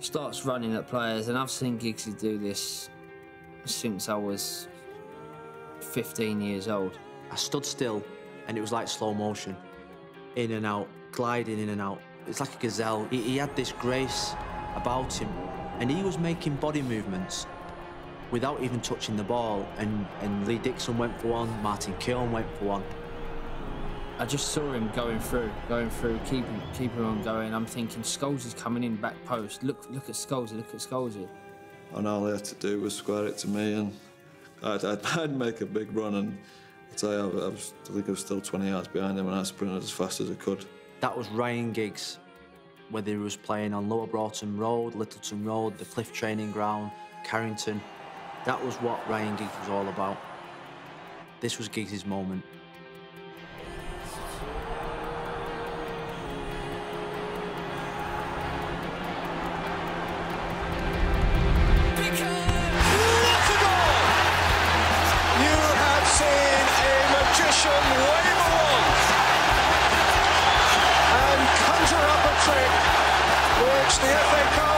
starts running at players, and I've seen Giggsy do this since I was 15 years old. I stood still and it was like slow motion. In and out, gliding in and out. It's like a gazelle. He, he had this grace about him and he was making body movements without even touching the ball. And, and Lee Dixon went for one, Martin Keown went for one. I just saw him going through, going through, keeping keeping on going. I'm thinking Scholes is coming in back post. Look look at Scholes, look at Scholes. And all they had to do was square it to me and I'd, I'd, I'd make a big run and I'd say I, I, was, I think I was still 20 yards behind him and I sprinted as fast as I could. That was Ryan Giggs, whether he was playing on Lower Broughton Road, Littleton Road, the Cliff Training Ground, Carrington. That was what Ryan Giggs was all about. This was Giggs' moment. position, wave along. And conjure up a trick which the FA Cup